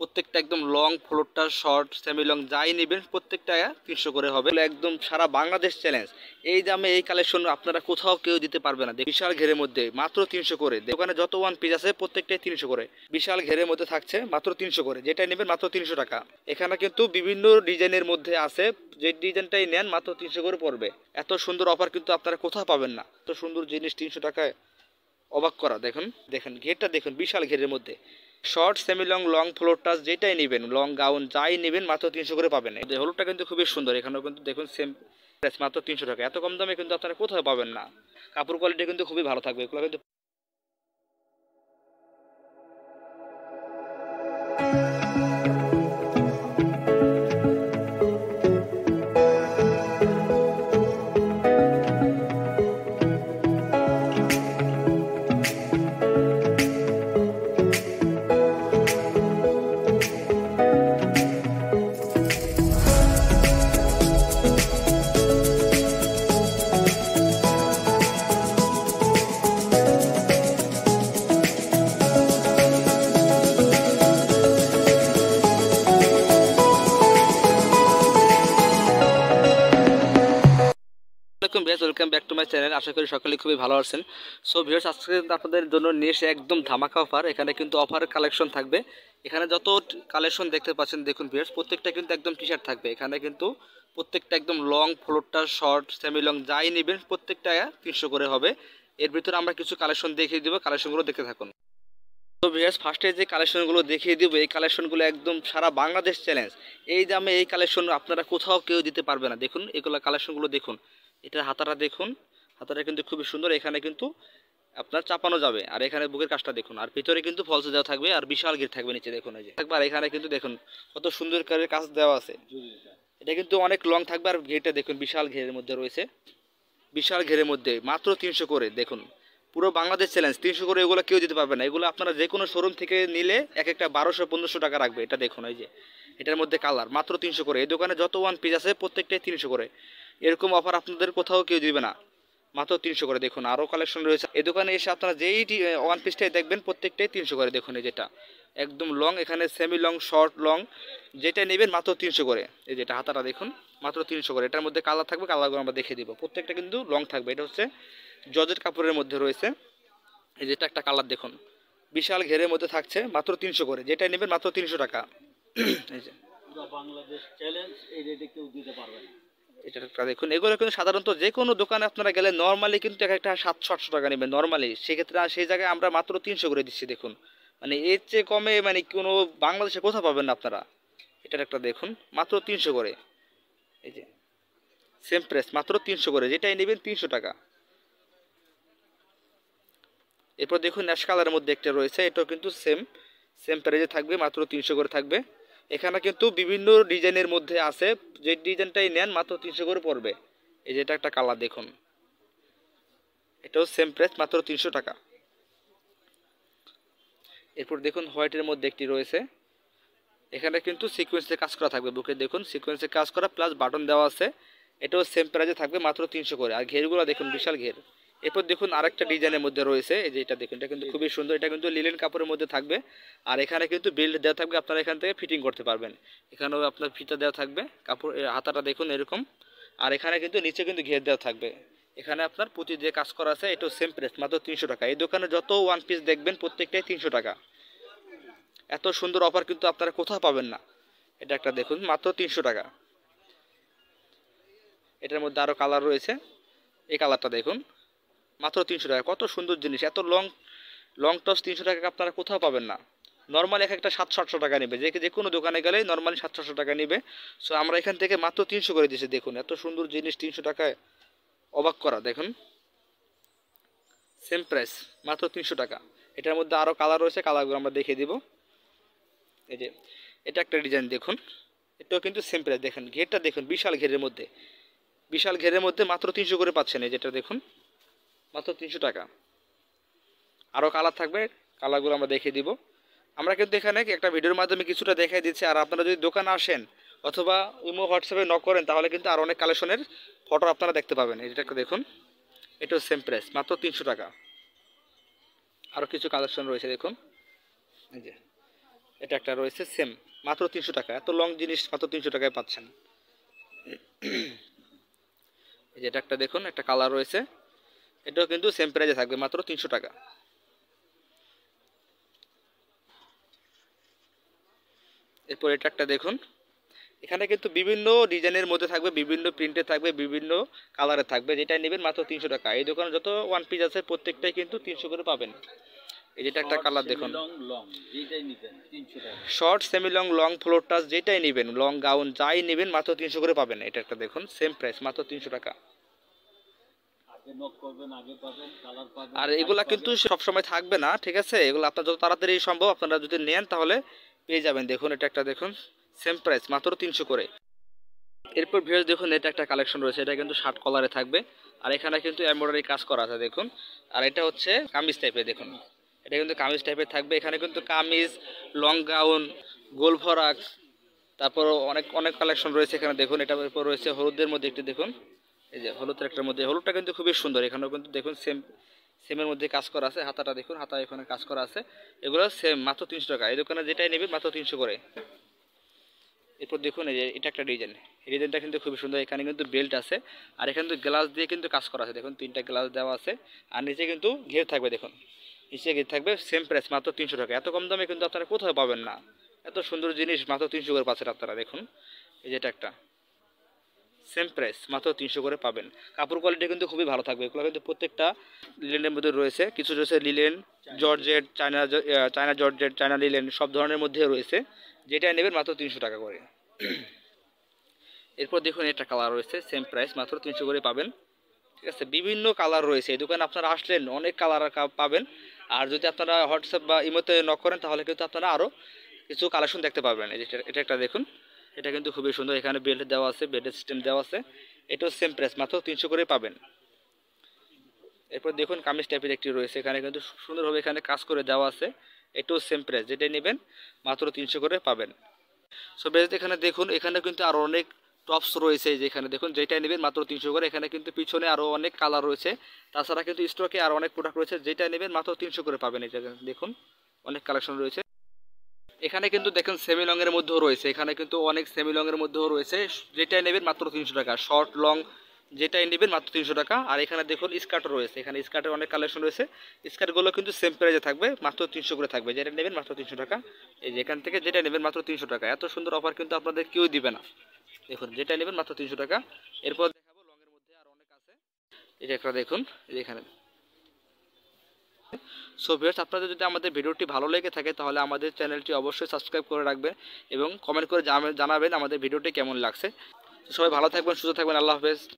প্রত্যেকটা একদম লং ফ্লোরটা শর্ট সেমি লং যাই নেবেন, প্রত্যেকটা তিনশো করে হবে। একদম সারা বাংলাদেশ চ্যালেঞ্জ এই দামে এই কালেকশন আপনারা কোথাও কেউ দিতে পারবে না। বিশাল ঘেরের মধ্যে, মাত্র তিনশো করে। দোকানে যত ওয়ান পিস আছে, প্রত্যেকটাই তিনশো করে। বিশাল ঘেরের মধ্যে থাকছে, মাত্র তিনশো করে। যেটা নেবেন, মাত্র তিনশো টাকা। এখানে কিন্তু বিভিন্ন ডিজাইনের মধ্যে আছে। যে ডিজাইনটাই নেন, মাত্র তিনশো করে পড়বে। এত সুন্দর অফার কিন্তু আপনারা কোথাও পাবেন না। এত সুন্দর জিনিস তিনশো টাকায় অবাক করা। দেখুন, দেখেন, ঘেরটা দেখুন, বিশাল ঘেরের মধ্যে। Short semi long long floor touch যেটাই নেবেন, লং গাউন যাই নেবেন, মাত্র তিনশো করে পাবেন। হলুদটা কিন্তু খুবই সুন্দর, এখানেও কিন্তু দেখুন সেম প্রাইস মাত্র তিনশো টাকা। এত কম দামে কিন্তু আপনারা কোথাও পাবেন না। কাপড় কোয়ালিটি কিন্তু খুবই ভালো থাকবে, এগুলো কিন্তু চ্যানেল আশা করি সকলে খুবই ভালো আছেন। সো ভিউয়ার্স আজকে কিন্তু আপনাদের জন্য নিয়ে এসে একদম ধামাকা অফার এখানে কিন্তু অফার কালেকশন থাকবে। এখানে যত কালেকশন দেখতে পাচ্ছেন, দেখুন ভিউয়ার্স প্রত্যেকটা কিন্তু একদম টি শার্ট থাকবে। এখানে কিন্তু প্রত্যেকটা একদম লং ফ্লোরটা শর্ট সেমি লং যাই নেবেন, প্রত্যেকটা তিনশো করে হবে। এর ভিতরে আমরা কিছু কালেকশন দেখিয়ে দেবো কালেকশনগুলো দেখতে থাকুন। তো ভিউয়ার্স ফার্স্টে যে কালেকশনগুলো দেখিয়ে দিব, এই কালেকশনগুলো একদম সারা বাংলাদেশ চ্যালেঞ্জ এই দামে এই কালেকশন আপনারা কোথাও কেউ দিতে পারবে না। দেখুন, এগুলো কালেকশনগুলো দেখুন। এটার হাতাটা দেখুন। হাতাটা কিন্তু খুবই সুন্দর, এখানে কিন্তু আপনার চাপানো যাবে। আর এখানে বুকের কাজটা দেখুন, আর ভিতরে কিন্তু ফলস দেওয়া থাকবে, আর বিশাল গির থাকবে নিচে, দেখুন এই যে। একবার এখানে কিন্তু দেখুন, কত সুন্দর করে কাজ দেওয়া আছে। এটা কিন্তু অনেক লং থাকবে, আর ঘেরটা দেখুন, বিশাল ঘেরের মধ্যে রয়েছে। বিশাল ঘেরের মধ্যে, মাত্র তিনশো করে, দেখুন। পুরো বাংলাদেশ চ্যালেঞ্জ তিনশো করে এগুলো কেউ দিতে পারবে না। এগুলো আপনারা যে কোনো শোরুম থেকে নিলে এক একটা বারোশো, পনেরোশো টাকা রাখবে, এটা দেখুন এই যে। এটার মধ্যে কালার মাত্র তিনশো করে। এই দোকানে যত ওয়ান পিস আছে, প্রত্যেকটাই তিনশো করে। এরকম অফার আপনাদের কোথাও কেউ দিবে না। মাত্র তিনশো করে দেখুন, আরও কালেকশন রয়েছে। এই দোকানে এসে আপনারা যেই ওয়ান পিসটাই দেখবেন, প্রত্যেকটাই তিনশো করে দেখুন এই যেটা। একদম লং এখানে সেমি লং শর্ট লং যেটা নেবেন মাত্র তিনশো করে। এই যেটা হাতাটা দেখুন, মাত্র তিনশো করে। এটার মধ্যে কালার থাকবে কালারগুলো আমরা দেখে দিব। প্রত্যেকটা কিন্তু লং থাকবে। এটা হচ্ছে জর্জেট কাপড়ের মধ্যে রয়েছে। এই যেটা একটা কালার দেখুন। বিশাল ঘেরের মধ্যে থাকছে, মাত্র তিনশো করে। যেটা নেবেন মাত্র তিনশো টাকা। এই যে। বাংলাদেশ চ্যালেঞ্জ এই রেটে কেউ দিতে পারবে না। এটা দেখুন এগুলো কিন্তু সাধারণত যে কোনো দোকানে আপনারা গেলে নর্মালি কিন্তু এক একটা সাতশো আটশো টাকা নেবেন নর্মালি সেক্ষেত্রে সেই জায়গায় আমরা মাত্র তিনশো করে দিচ্ছি, দেখুন। মানে এর চেয়ে কমে মানে কোনো বাংলাদেশে কোথাও পাবেন না আপনারা। এটার একটা দেখুন, মাত্র তিনশো করে। এই যে সেম প্রেস মাত্র তিনশো করে। যেটাই নেবেন তিনশো টাকা। এরপর দেখুন ন্যাশ কালারের মধ্যে একটা রয়েছে, এটাও কিন্তু সেম সেম প্রাইজে থাকবে, মাত্র তিনশো করে থাকবে। এখানে কিন্তু বিভিন্ন ডিজাইনের মধ্যে আছে। যে ডিজাইনটাই নেন, মাত্র তিনশো করে পড়বে। এই যেটা একটা কালার দেখুন। এটাও সেম প্রাইস মাত্র তিনশো টাকা। এরপর দেখুন, হোয়াইটের মধ্যে একটি রয়েছে। এখানে কিন্তু সিকোয়েন্সে কাজ করা থাকবে। বুকে দেখুন সিকোয়েন্সে কাজ করা প্লাস বাটন দেওয়া আছে। এটাও সেম প্রাইজে থাকবে, মাত্র তিনশো করে। আর ঘেরগুলো দেখুন, বিশাল ঘের। এরপর দেখুন আরেকটা ডিজাইনের মধ্যে রয়েছে, এই যে এটা দেখুন, এটা কিন্তু খুবই সুন্দর, এটা কিন্তু লিলেন কাপড়ের মধ্যে থাকবে। আর এখানে কিন্তু বেল্ট দেওয়া থাকবে, আপনারা এখান থেকে ফিটিং করতে পারবেন। এখানেও আপনার ফিতা দেওয়া থাকবে, কাপড় হাতাটা দেখুন এরকম। আর এখানে কিন্তু নিচে কিন্তু ঘের দেওয়া থাকবে। এখানে আপনার প্রতি যে কাজ করা আছে, এটাও সেম প্রেস মাত্র তিনশো টাকা। এই দোকানে যত ওয়ান পিস দেখবেন, প্রত্যেকটাই তিনশো টাকা। এত সুন্দর অফার কিন্তু আপনারা কোথাও পাবেন না। এটা একটা দেখুন, মাত্র তিনশো টাকা। এটার মধ্যে আরও কালার রয়েছে। এই কালারটা দেখুন। মাত্র তিনশো টাকা। কত সুন্দর জিনিস, এত লং লং টস তিনশো টাকা আপনারা কোথাও পাবেন না। নর্মাল এক একটা সাতশো আটশো টাকা নেবে। যে যে কোনো দোকানে গেলে নর্মালি সাতশো টাকা নেবে। সো আমরা এখান থেকে মাত্র তিনশো করে দিয়েছি, দেখুন, এত সুন্দর জিনিস তিনশো টাকায়। অবাক করা, দেখুন। সেম প্রাইস মাত্র তিনশো টাকা। এটার মধ্যে আরও কালার রয়েছে কালারগুলো আমরা দেখিয়ে দিব। এই যে, এটা একটা ডিজাইন দেখুন। এটাও কিন্তু সেম প্রাইস দেখুন, ঘেরটা দেখুন, বিশাল ঘেরের মধ্যে। বিশাল ঘেরের মধ্যে মাত্র তিনশো করে পাচ্ছেন, এই যেটা দেখুন। মাত্র তিনশো টাকা। আরও কালার থাকবে, কালারগুলো আমরা দেখিয়ে দিব। আমরা কিন্তু এখানে একটা ভিডিওর মাধ্যমে কিছুটা দেখাই দিচ্ছি। আর আপনারা যদি দোকানে আসেন অথবা ইমো হোয়াটসঅ্যাপে নক করেন, তাহলে কিন্তু আর অনেক কালেকশনের ফটো আপনারা দেখতে পাবেন। এটা একটা দেখুন এটাও সেম প্রাইস মাত্র তিনশো টাকা। আরও কিছু কালেকশন রয়েছে, দেখুন। এই যে, এটা একটা রয়েছে সেম মাত্র তিনশো টাকা। এত লং জিনিস, মাত্র তিনশো টাকায় পাচ্ছেন। এই যে, এটা একটা দেখুন, একটা কালার রয়েছে। এটাও কিন্তু সেম প্রাইজে থাকবে মাত্র তিনশো টাকা। এরপর এটা একটা দেখুন। এখানে কিন্তু বিভিন্ন ডিজাইনের মধ্যে থাকবে বিভিন্ন প্রিন্টে থাকবে বিভিন্ন কালারে থাকবে যেটা নেবেন মাত্র তিনশো টাকা। এই দোকানে যত ওয়ান পিস আছে প্রত্যেকটাই কিন্তু তিনশো করে পাবেন। এই যেটা একটা কালার দেখুন। Short semi long long floor touch যেটাই নেবেন লং গাউন যাই নেবেন মাত্র তিনশো করে পাবেন। এটা একটা দেখুন সেম প্রাইস মাত্র তিনশো টাকা আগে নক করবেন আগে পাবেন কালার পাবেন আর এগুলা কিন্তু সবসময় থাকবে না ঠিক আছে? এগুলো আপনার যত তাড়াতাড়ি সম্ভব আপনারা যদি নেন তাহলে পেয়ে যাবেন। দেখুন এটা একটা দেখুন সেম প্রাইস মাত্র তিনশো করে। এরপর ভিডিও দেখুন এটা একটা কালেকশন রয়েছে এটা কিন্তু শার্ট কলারে থাকবে। আর এখানে কিন্তু এমব্রয়ডারি কাজ করা আছে দেখুন। আর এটা হচ্ছে কামিজ টাইপের দেখুন। এটা কিন্তু কামিজ টাইপের থাকবে। এখানে কিন্তু কামিজ লং গাউন গোল ফরাক তারপর অনেক অনেক কালেকশন রয়েছে এখানে দেখুন। এটার উপর রয়েছে হলুদের মধ্যে একটি দেখুন। এই যে হলুদের একটার মধ্যে, হলুদটা কিন্তু খুবই সুন্দর। এখানেও কিন্তু দেখুন সেম সেমের মধ্যে কাজ করা আছে, হাতাটা দেখুন, হাতা এখানে কাজ করা আছে। এগুলো সেম মাত্র তিনশো টাকা। এই দোকানে যেটাই নেবে, মাত্র তিনশো করে। এরপর দেখুন এই যে, এটা একটা ডিজাইন এই ডিজাইনটা কিন্তু খুবই সুন্দর। এখানে কিন্তু বেল্ট আছে। আর এখানে কিন্তু গ্লাস দিয়ে কিন্তু কাজ করা আছে। দেখুন, তিনটা গ্লাস দেওয়া আছে। আর নিচে কিন্তু ঘের থাকবে, দেখুন। নিচে ঘের থাকবে সেম প্রাইস মাত্র তিনশো টাকা। এত কম দামে কিন্তু আপনারা কোথাও পাবেন না। এত সুন্দর জিনিস, মাত্র তিনশো করে পাচ্ছেন আপনারা, দেখুন। এই যে এটা একটা। সেম প্রাইস মাত্র তিনশো করে পাবেন। কাপড় কোয়ালিটি কিন্তু খুবই ভালো থাকবে। এগুলো কিন্তু প্রত্যেকটা লিলেনের মধ্যে রয়েছে। কিছু রয়েছে linen georgette china china georgette china linen সব ধরনের মধ্যে রয়েছে। যেটা নেবেন মাত্র তিনশো টাকা করে। এরপর দেখুন এটা কালার রয়েছে সেম প্রাইস মাত্র তিনশো করে পাবেন। ঠিক আছে, বিভিন্ন কালার রয়েছে। এই দোকানে আপনারা আসলেন অনেক কালার পাবেন। আর যদি আপনারা হোয়াটসঅ্যাপ বা ইমোতে নক করেন, তাহলে কিন্তু আপনারা আরও কিছু কালেকশন দেখতে যে এটা- এটা একটা দেখুন। এটা কিন্তু খুবই সুন্দর। এখানে বেল্ট দেওয়া আছে বেল্টের সিস্টেম দেওয়া আছে। এটাও সেম প্রাইস মাত্র তিনশো করে পাবেন। এরপর দেখুন কামিজ টাইপের একটি রয়েছে। এখানে কিন্তু সুন্দরভাবে এখানে কাজ করে দেওয়া আছে। এটাও সেম প্রাইস যেটাই নেবেন, মাত্র তিনশো করে পাবেন। সো বেশ, এখানে দেখুন, এখানে কিন্তু আরও অনেক টপস রয়েছে এই যে এখানে। দেখুন যেটাই নেবেন, মাত্র তিনশো করে। এখানে কিন্তু পিছনে আরও অনেক কালার রয়েছে। তাছাড়া কিন্তু স্টকে আরও অনেক প্রোডাক্ট রয়েছে। যেটা নেবেন, মাত্র তিনশো করে পাবেন। জায়গায় দেখুন, অনেক কালেকশন রয়েছে। এখানে কিন্তু দেখেন সেমি লংয়ের মধ্যেও রয়েছে। এখানে কিন্তু অনেক সেমি লংয়ের মধ্যেও রয়েছে। যেটাই নেবেন মাত্র তিনশো টাকা। শর্ট লং যেটাই নেবেন মাত্র তিনশো টাকা। আর এখানে দেখুন স্কার্টও রয়েছে। এখানে স্কার্টের অনেক কালেকশন রয়েছে। স্কার্টগুলো কিন্তু সেম প্রাইজে থাকবে, মাত্র তিনশো করে থাকবে। যেটা নেবেন মাত্র তিনশো টাকা। এই যে এখান থেকে যেটা নেবেন মাত্র তিনশো টাকা। এত সুন্দর অফার কিন্তু আপনাদের কেউ দিবে না। দেখুন যেটা নেবেন মাত্র তিনশো টাকা। এরপর দেখাবো লংয়ের মধ্যে আর অনেক আছে। এটা একটা দেখুন এখানে। সো ভিউয়ার্স আপনাদের যদি আমাদের ভিডিওটি ভালো লেগে থাকে, তাহলে আমাদের চ্যানেলটি অবশ্যই সাবস্ক্রাইব করে রাখবেন এবং কমেন্ট করে জানাবেন- জানাবেন আমাদের ভিডিওটি কেমন লাগছে। সবাই ভালো থাকবেন, সুস্থ থাকবেন, আল্লাহ হাফেজ।